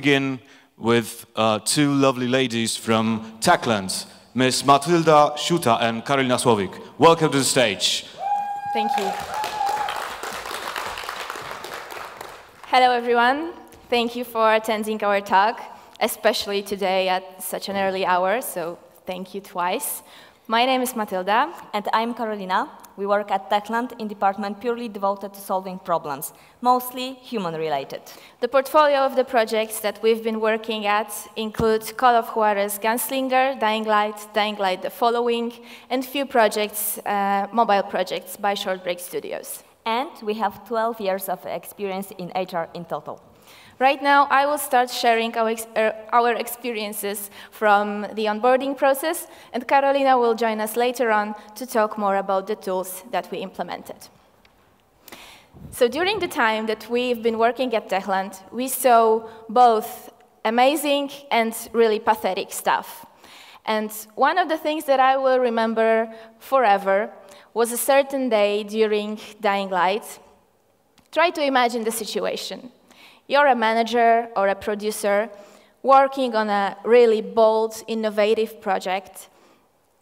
begin with uh, two lovely ladies from Techland, Miss Matylda Siuta and Karolina Słowik. Welcome to the stage. Thank you. Hello, everyone. Thank you for attending our talk, especially today at such an early hour, so thank you twice. My name is Matylda, And I'm Karolina. We work at Techland in department purely devoted to solving problems, mostly human-related. The portfolio of the projects that we've been working at includes Call of Juarez Gunslinger, Dying Light, Dying Light The Following, and few projects, uh, mobile projects by Short Break Studios. And we have 12 years of experience in HR in total. Right now, I will start sharing our, ex er, our, experiences from the onboarding process, and Karolina will join us later on to talk more about the tools that we implemented. So during the time that we've been working at Techland, we saw both amazing and really pathetic stuff. And one of the things that I will remember forever was a certain day during Dying Light. Try to imagine the situation. You're a manager or a producer working on a really bold, innovative project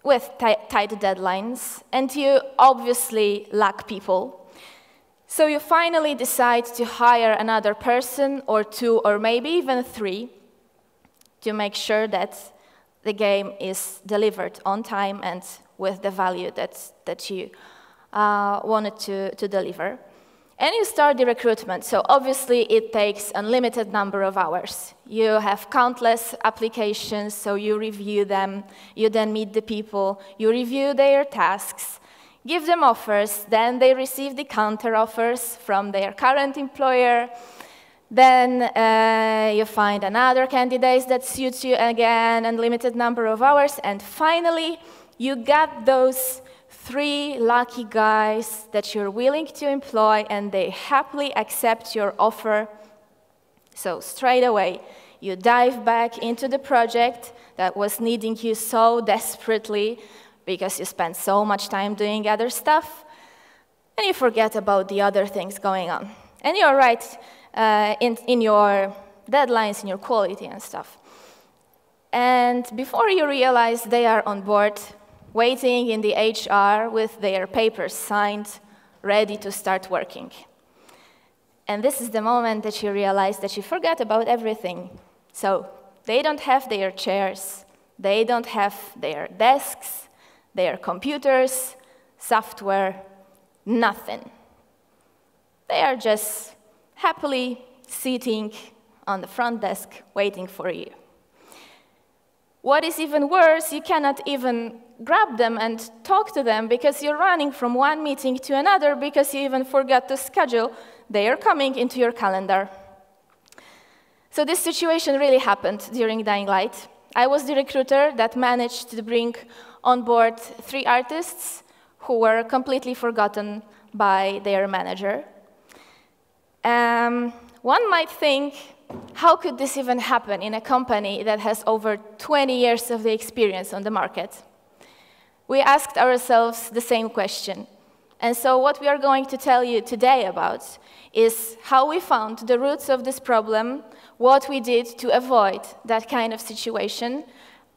with tight deadlines, and you obviously lack people. So you finally decide to hire another person or two or maybe even three to make sure that the game is delivered on time and with the value that, that you uh, wanted to, to deliver. And you start the recruitment. So obviously, it takes unlimited number of hours. You have countless applications, so you review them. You then meet the people. You review their tasks, give them offers. Then they receive the counter offers from their current employer. Then uh, you find another candidate that suits you again, unlimited number of hours. And finally, you get those three lucky guys that you're willing to employ and they happily accept your offer. So straight away, you dive back into the project that was needing you so desperately because you spent so much time doing other stuff, and you forget about the other things going on. And you're right uh, in, in your deadlines, in your quality and stuff. And before you realize they are on board, waiting in the HR with their papers signed, ready to start working. And this is the moment that you realize that you forgot about everything. So they don't have their chairs, they don't have their desks, their computers, software, nothing. They are just happily sitting on the front desk waiting for you. What is even worse, you cannot even grab them and talk to them because you're running from one meeting to another because you even forgot to schedule. They are coming into your calendar. So this situation really happened during Dying Light. I was the recruiter that managed to bring on board three artists who were completely forgotten by their manager. Um, one might think, how could this even happen in a company that has over 20 years of the experience on the market? we asked ourselves the same question. And so what we are going to tell you today about is how we found the roots of this problem, what we did to avoid that kind of situation,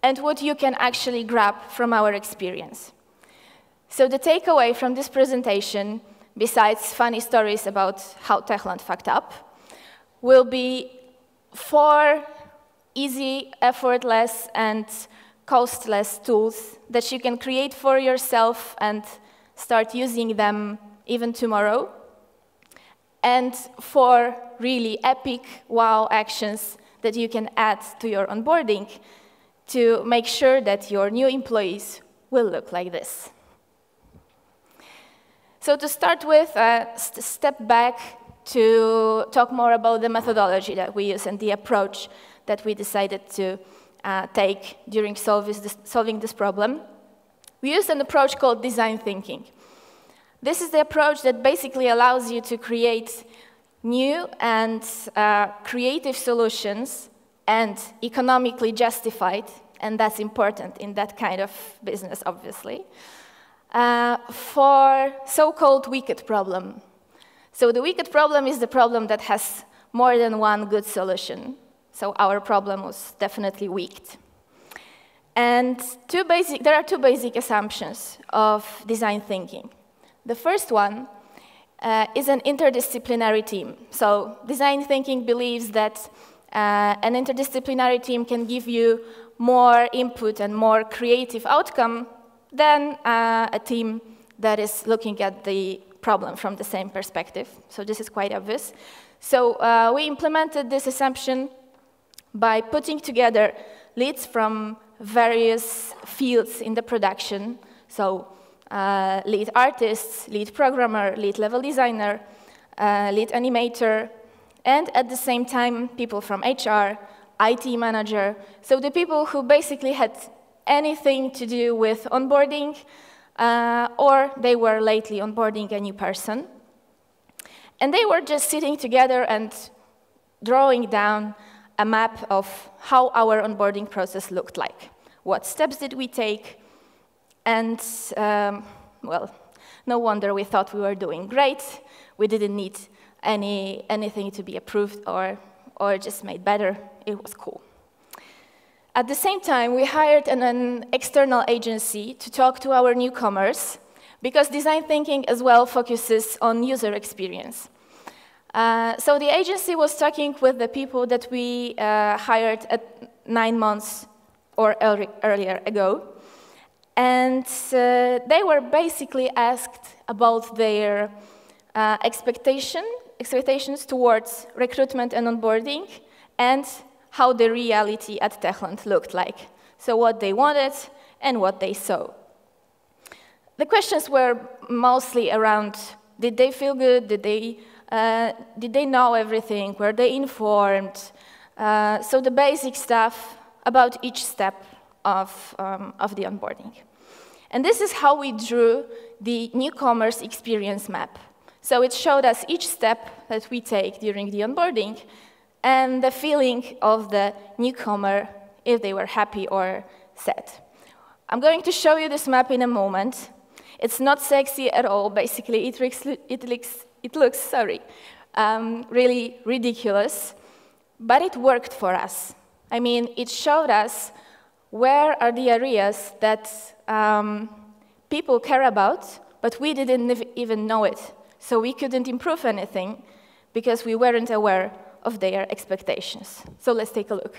and what you can actually grab from our experience. So the takeaway from this presentation, besides funny stories about how Techland fucked up, will be four easy, effortless, and costless tools that you can create for yourself and start using them even tomorrow. And for really epic wow actions that you can add to your onboarding to make sure that your new employees will look like this. So to start with, uh, st step back to talk more about the methodology that we use and the approach that we decided to uh, take during solving this problem. We used an approach called design thinking. This is the approach that basically allows you to create new and uh, creative solutions and economically justified, and that's important in that kind of business, obviously, uh, for so-called wicked problem. So the wicked problem is the problem that has more than one good solution. So our problem was definitely wicked. And basic, there are two basic assumptions of design thinking. The first one uh, is an interdisciplinary team. So design thinking believes that uh, an interdisciplinary team can give you more input and more creative outcome than uh, a team that is looking at the problem from the same perspective. So this is quite obvious. So uh, we implemented this assumption by putting together leads from various fields in the production. So uh, lead artists, lead programmer, lead level designer, uh, lead animator, and at the same time, people from HR, IT manager. So the people who basically had anything to do with onboarding, uh, or they were lately onboarding a new person. And they were just sitting together and drawing down a map of how our onboarding process looked like. What steps did we take? And, um, well, no wonder we thought we were doing great. We didn't need any, anything to be approved or, or just made better. It was cool. At the same time, we hired an, an external agency to talk to our newcomers because design thinking as well focuses on user experience. Uh, so the agency was talking with the people that we uh, hired at nine months or earlier ago. And uh, they were basically asked about their uh, expectation, expectations towards recruitment and onboarding and how the reality at Techland looked like. So what they wanted and what they saw. The questions were mostly around, did they feel good? Did they, uh, did they know everything? Were they informed? Uh, so the basic stuff about each step of, um, of the onboarding. And this is how we drew the newcomers experience map. So it showed us each step that we take during the onboarding and the feeling of the newcomer if they were happy or sad. I'm going to show you this map in a moment. It's not sexy at all. Basically, it looks, it looks, it looks sorry, um, really ridiculous, but it worked for us. I mean, it showed us where are the areas that um, people care about, but we didn't even know it. So we couldn't improve anything because we weren't aware of their expectations. So let's take a look.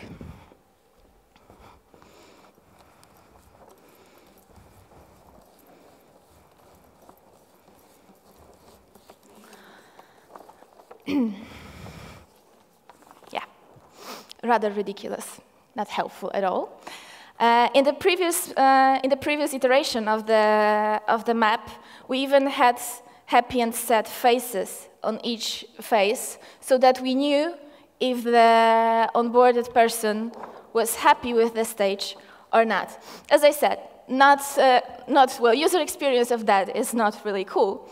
yeah, rather ridiculous, not helpful at all. Uh, in, the previous, uh, in the previous iteration of the, of the map, we even had happy and sad faces on each face so that we knew if the onboarded person was happy with the stage or not. As I said, not, uh, not well, user experience of that is not really cool.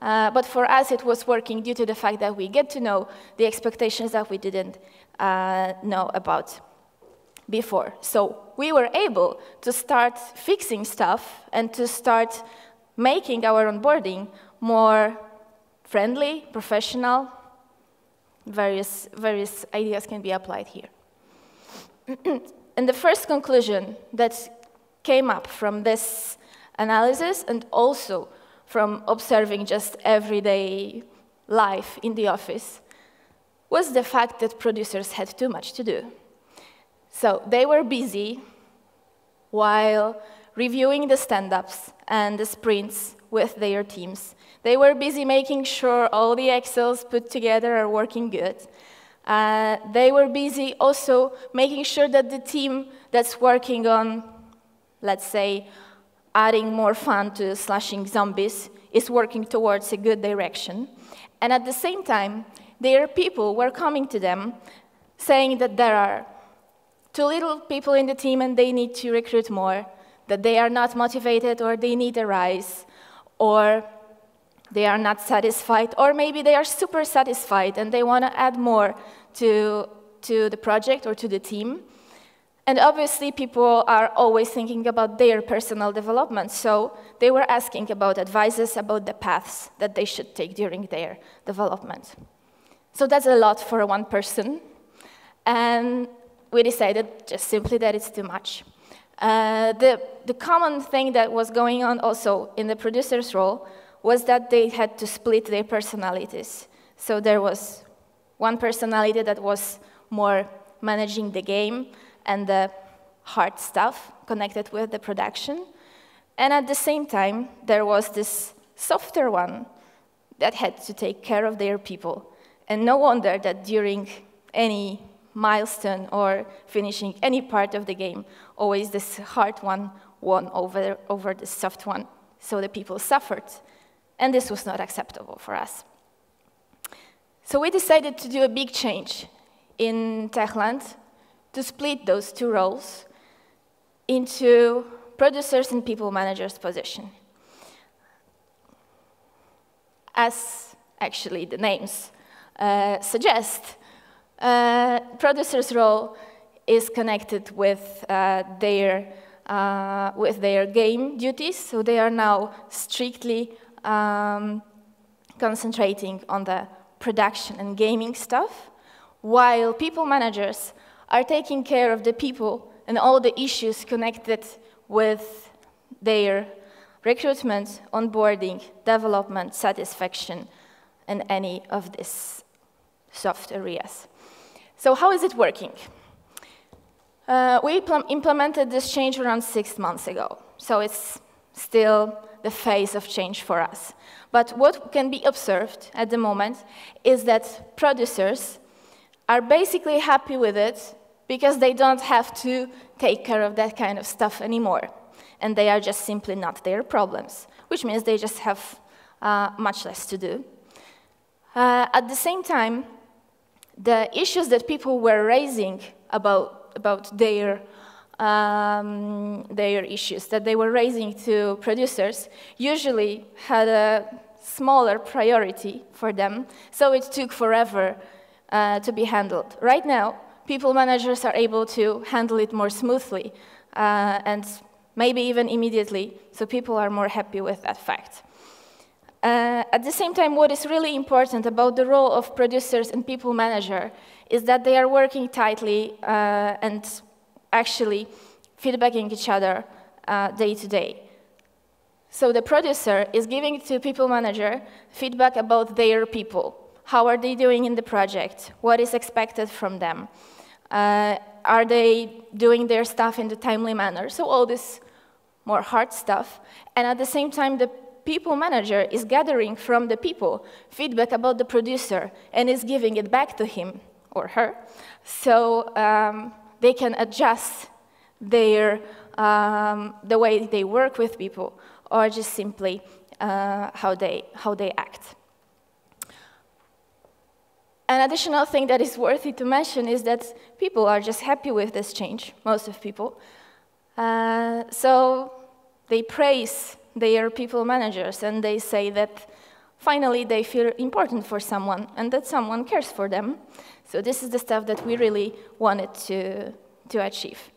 Uh, but for us, it was working due to the fact that we get to know the expectations that we didn't uh, know about before. So we were able to start fixing stuff and to start making our onboarding more friendly, professional. Various, various ideas can be applied here. and the first conclusion that came up from this analysis and also from observing just everyday life in the office was the fact that producers had too much to do. So they were busy while reviewing the stand-ups and the sprints with their teams. They were busy making sure all the Excels put together are working good. Uh, they were busy also making sure that the team that's working on, let's say, adding more fun to slashing zombies is working towards a good direction. And at the same time, their people were coming to them saying that there are too little people in the team and they need to recruit more, that they are not motivated or they need a rise, or they are not satisfied, or maybe they are super satisfied and they want to add more to, to the project or to the team. And obviously, people are always thinking about their personal development, so they were asking about advices about the paths that they should take during their development. So that's a lot for one person. And we decided just simply that it's too much. Uh, the, the common thing that was going on also in the producer's role was that they had to split their personalities. So there was one personality that was more managing the game and the hard stuff connected with the production. And at the same time, there was this softer one that had to take care of their people. And no wonder that during any milestone or finishing any part of the game, always this hard one won over, over the soft one. So the people suffered. And this was not acceptable for us. So we decided to do a big change in Techland to split those two roles into producers and people managers position. As actually the names uh, suggest, uh, producer's role is connected with uh, their uh, with their game duties, so they are now strictly um, concentrating on the production and gaming stuff, while people managers are taking care of the people and all the issues connected with their recruitment, onboarding, development, satisfaction, and any of these soft areas. So how is it working? Uh, we implemented this change around six months ago, so it's still the phase of change for us. But what can be observed at the moment is that producers are basically happy with it because they don't have to take care of that kind of stuff anymore. And they are just simply not their problems, which means they just have uh, much less to do. Uh, at the same time, the issues that people were raising about, their, um, their issues that they were raising to producers usually had a smaller priority for them, so it took forever uh, to be handled. Right now, people managers are able to handle it more smoothly uh, and maybe even immediately, so people are more happy with that fact. Uh, at the same time, what is really important about the role of producers and people manager is that they are working tightly uh, and actually feedbacking each other uh, day to day. So the producer is giving to people manager feedback about their people. How are they doing in the project? What is expected from them? Uh, are they doing their stuff in the timely manner? So all this more hard stuff. And at the same time, the people manager is gathering from the people feedback about the producer and is giving it back to him or her. So um, they can adjust their, um, the way they work with people or just simply uh, how, they, how they act. An additional thing that is worthy to mention is that people are just happy with this change, most of people. Uh, so they praise their people managers and they say that finally they feel important for someone and that someone cares for them. So this is the stuff that we really wanted to, to achieve.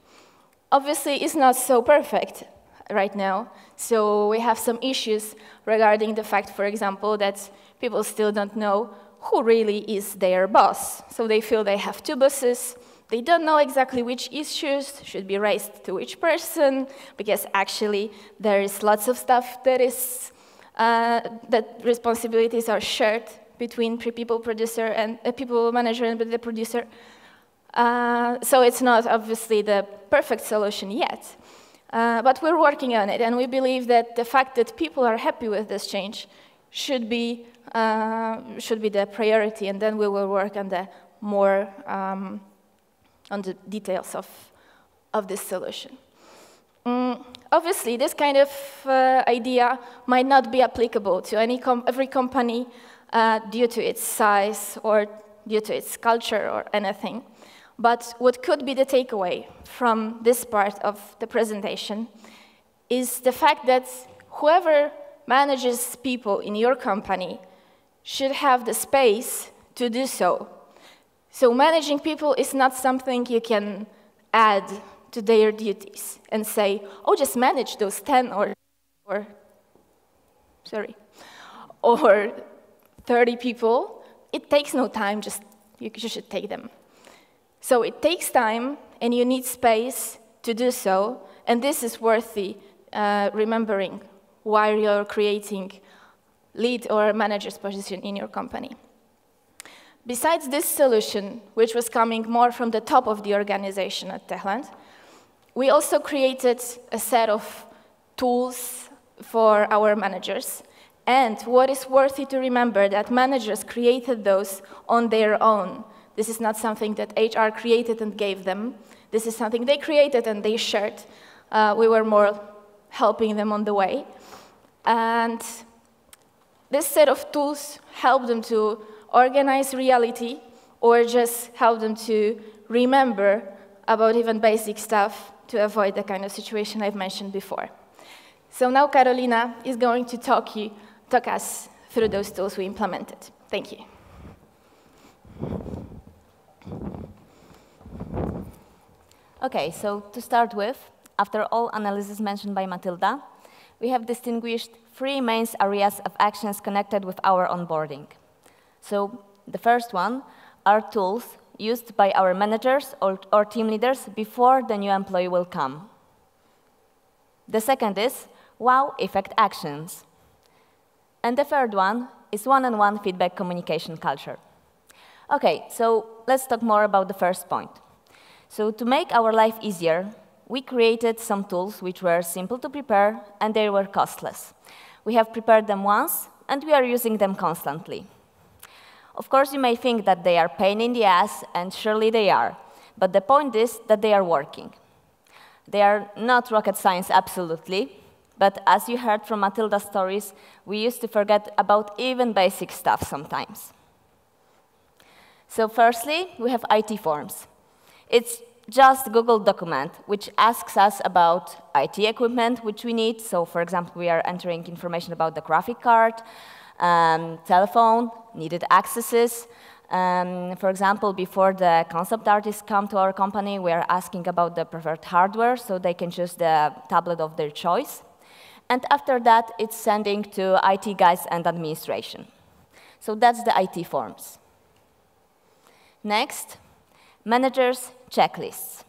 Obviously, it's not so perfect right now. So we have some issues regarding the fact, for example, that people still don't know who really is their boss. So they feel they have two bosses. They don't know exactly which issues should be raised to which person, because actually there is lots of stuff that is uh, that responsibilities are shared between pre people producer and uh, people manager and the producer. Uh, so it's not obviously the perfect solution yet. Uh, but we're working on it, and we believe that the fact that people are happy with this change should be uh, should be the priority, and then we will work on the more um, on the details of of this solution. Mm, obviously, this kind of uh, idea might not be applicable to any com every company uh, due to its size or due to its culture or anything. But what could be the takeaway from this part of the presentation is the fact that whoever manages people in your company should have the space to do so. So managing people is not something you can add to their duties and say, oh, just manage those 10 or, or sorry, or 30 people. It takes no time, just you should take them. So it takes time, and you need space to do so, and this is worthy uh, remembering while you're creating lead or manager's position in your company. Besides this solution, which was coming more from the top of the organization at Techland, we also created a set of tools for our managers. And what is worthy to remember that managers created those on their own. This is not something that HR created and gave them. This is something they created and they shared. Uh, we were more helping them on the way. And this set of tools help them to organize reality or just help them to remember about even basic stuff to avoid the kind of situation I've mentioned before. So now Karolina is going to talk, you, talk us through those tools we implemented. Thank you. Okay, so to start with, after all analysis mentioned by Matylda, we have distinguished three main areas of actions connected with our onboarding. So the first one are tools used by our managers or, or team leaders before the new employee will come. The second is wow effect actions. And the third one is one-on-one -on -one feedback communication culture. Okay, so let's talk more about the first point. So to make our life easier, we created some tools which were simple to prepare and they were costless. We have prepared them once and we are using them constantly. Of course, you may think that they are pain in the ass, and surely they are. But the point is that they are working. They are not rocket science, absolutely. But as you heard from Matylda's stories, we used to forget about even basic stuff sometimes. So firstly, we have IT forms. It's just Google document, which asks us about IT equipment, which we need. So for example, we are entering information about the graphic card, um, telephone, needed accesses. Um, for example, before the concept artists come to our company, we are asking about the preferred hardware so they can choose the tablet of their choice. And after that, it's sending to IT guys and administration. So that's the IT forms. Next, managers' checklists.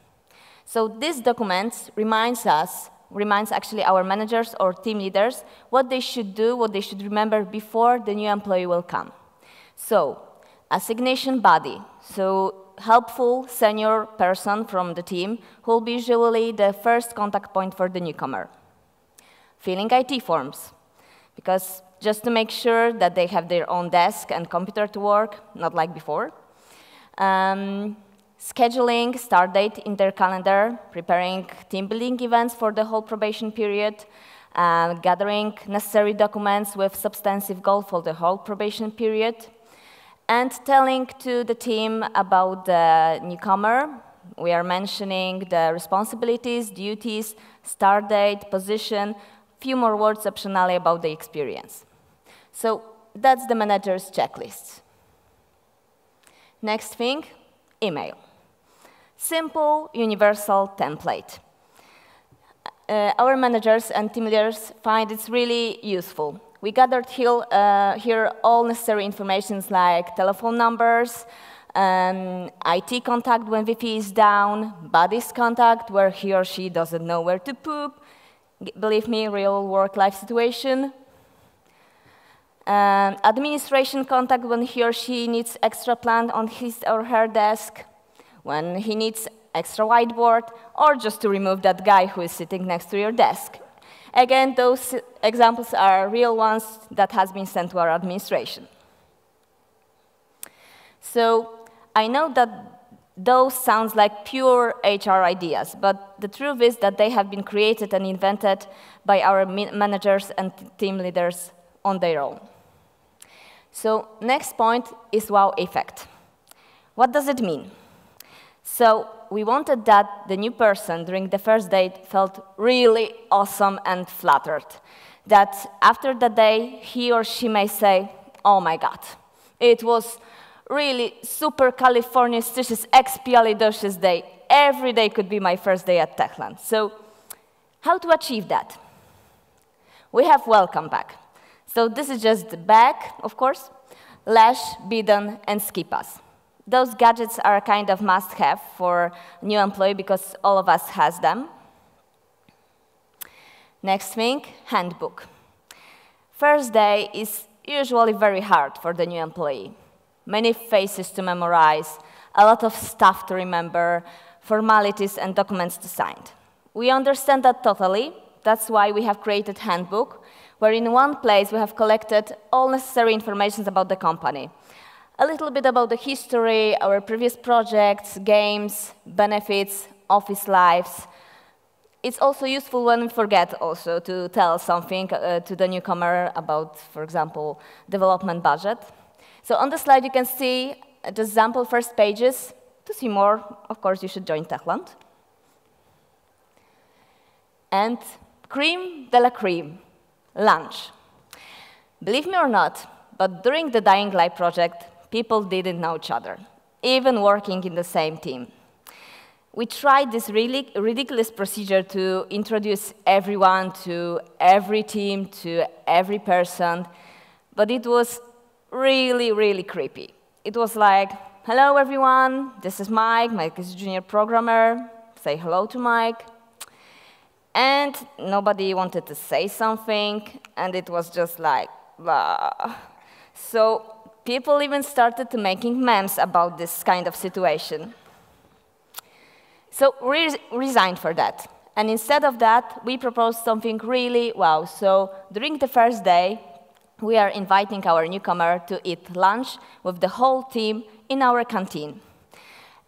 So this document reminds us reminds actually our managers or team leaders what they should do, what they should remember before the new employee will come. So, assignation body. So, helpful senior person from the team who will be usually the first contact point for the newcomer. Filling IT forms, because just to make sure that they have their own desk and computer to work, not like before. Um, scheduling start date in their calendar, preparing team building events for the whole probation period, uh, gathering necessary documents with substantive goal for the whole probation period, and telling to the team about the newcomer. We are mentioning the responsibilities, duties, start date, position, few more words optionally about the experience. So that's the manager's checklist. Next thing, email simple, universal template. Uh, our managers and team leaders find it really useful. We gathered here, uh, here all necessary information like telephone numbers, um, IT contact when VP is down, body's contact where he or she doesn't know where to poop, believe me, real work-life situation. Um, administration contact when he or she needs extra plant on his or her desk when he needs extra whiteboard, or just to remove that guy who is sitting next to your desk. Again, those examples are real ones that has been sent to our administration. So I know that those sounds like pure HR ideas, but the truth is that they have been created and invented by our managers and team leaders on their own. So next point is wow effect. What does it mean? So we wanted that the new person during the first date felt really awesome and flattered. That after the day, he or she may say, oh my God, it was really super Californiasticious expialidocious day. Every day could be my first day at Techland. So how to achieve that? We have welcome back. So this is just the back, of course, Lash, Bidon, and Skipas. Those gadgets are a kind of must-have for new employee because all of us has them. Next thing, handbook. First day is usually very hard for the new employee. Many faces to memorize, a lot of stuff to remember, formalities and documents to sign. We understand that totally. That's why we have created handbook, where in one place we have collected all necessary information about the company. A little bit about the history, our previous projects, games, benefits, office lives, it's also useful when we forget also to tell something uh, to the newcomer about, for example, development budget. So on the slide, you can see the example first pages. To see more, of course, you should join Techland. And cream de la cream, lunch. Believe me or not, but during the Dying Light project, people didn't know each other, even working in the same team we tried this really ridiculous procedure to introduce everyone to every team, to every person, but it was really, really creepy. It was like, hello everyone, this is Mike, Mike is a junior programmer, say hello to Mike. And nobody wanted to say something, and it was just like, blah. So people even started to making memes about this kind of situation. So we resigned for that. And instead of that, we proposed something really wow. So during the first day, we are inviting our newcomer to eat lunch with the whole team in our canteen.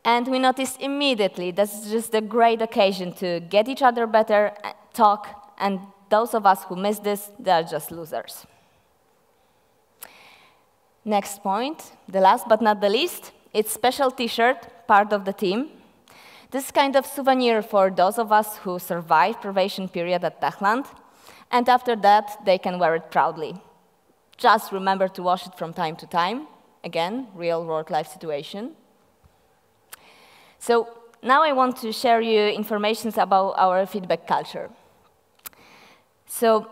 And we noticed immediately that's just a great occasion to get each other better, uh, talk, and those of us who miss this, they are just losers. Next point, the last but not the least, it's special t-shirt, part of the team. This is kind of souvenir for those of us who survived probation period at Techland, and after that, they can wear it proudly. Just remember to wash it from time to time. Again, real world life situation. So now I want to share you information about our feedback culture. So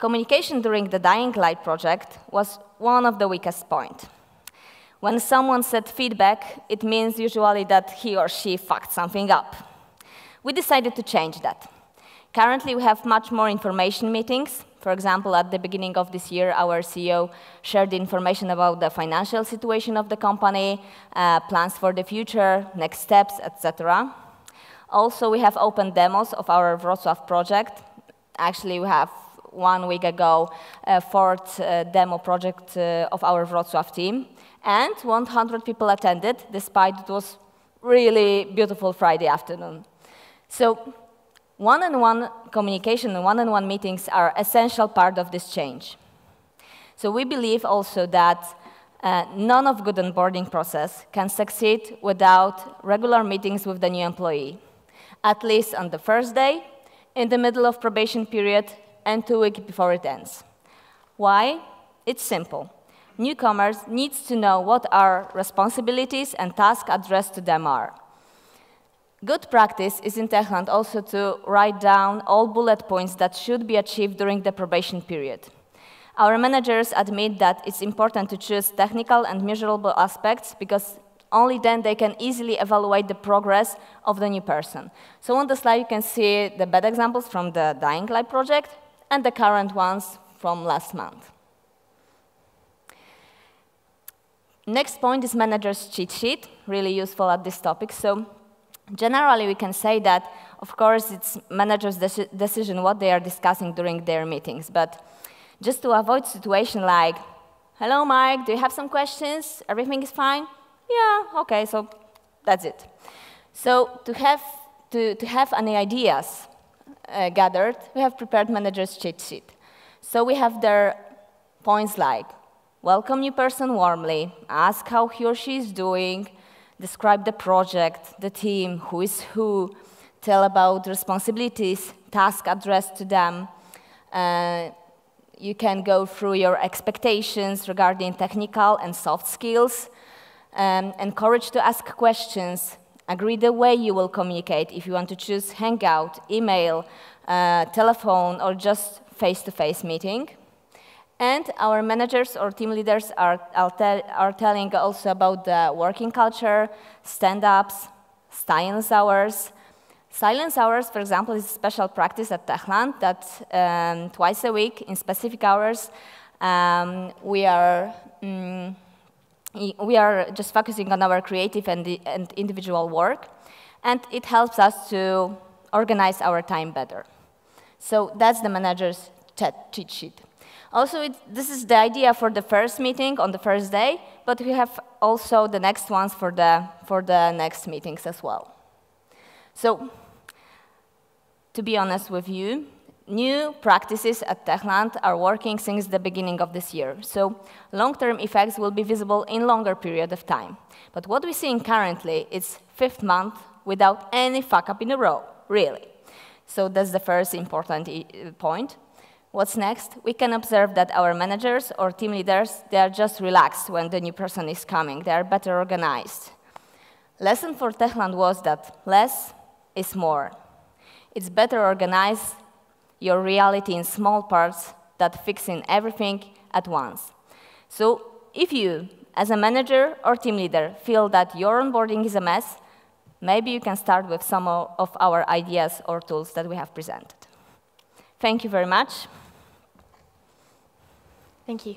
communication during the Dying Light project was one of the weakest points. When someone said feedback, it means usually that he or she fucked something up. We decided to change that. Currently, we have much more information meetings. For example, at the beginning of this year, our CEO shared information about the financial situation of the company, uh, plans for the future, next steps, etc. Also, we have open demos of our Wrocław project. Actually, we have one week ago a fourth uh, demo project uh, of our Wrocław team and 100 people attended, despite it was really beautiful Friday afternoon. So one-on-one -on -one communication and one-on-one -on -one meetings are essential part of this change. So we believe also that uh, none of good onboarding process can succeed without regular meetings with the new employee, at least on the first day, in the middle of probation period, and two weeks before it ends. Why? It's simple newcomers needs to know what our responsibilities and tasks addressed to them are. Good practice is in Techland also to write down all bullet points that should be achieved during the probation period. Our managers admit that it's important to choose technical and measurable aspects because only then they can easily evaluate the progress of the new person. So on the slide you can see the bad examples from the Dying Light project and the current ones from last month. Next point is manager's cheat sheet, really useful at this topic. So generally, we can say that, of course, it's manager's de decision what they are discussing during their meetings. But just to avoid situation like, hello, Mike, do you have some questions? Everything is fine? Yeah, OK, so that's it. So to have, to, to have any ideas uh, gathered, we have prepared manager's cheat sheet. So we have their points like, Welcome new person warmly, ask how he or she is doing, describe the project, the team, who is who, tell about responsibilities, task addressed to them. Uh, you can go through your expectations regarding technical and soft skills, um, encourage to ask questions, agree the way you will communicate if you want to choose Hangout, email, uh, telephone, or just face-to-face -face meeting And our managers or team leaders are, are, are telling also about the working culture, stand-ups, silence hours. Silence hours, for example, is a special practice at Techland that um, twice a week in specific hours um, we are um, we are just focusing on our creative and, and individual work, and it helps us to organize our time better. So that's the manager's cheat sheet. Also, it, this is the idea for the first meeting on the first day, but we have also the next ones for the, for the next meetings as well. So, to be honest with you, new practices at Techland are working since the beginning of this year. So long-term effects will be visible in longer period of time. But what we're seeing currently is fifth month without any fuck up in a row, really. So that's the first important uh, point. What's next? We can observe that our managers or team leaders, they are just relaxed when the new person is coming. They are better organized. Lesson for Techland was that less is more. It's better organized your reality in small parts that fixing everything at once. So if you, as a manager or team leader, feel that your onboarding is a mess, maybe you can start with some of our ideas or tools that we have presented. Thank you very much. Thank you.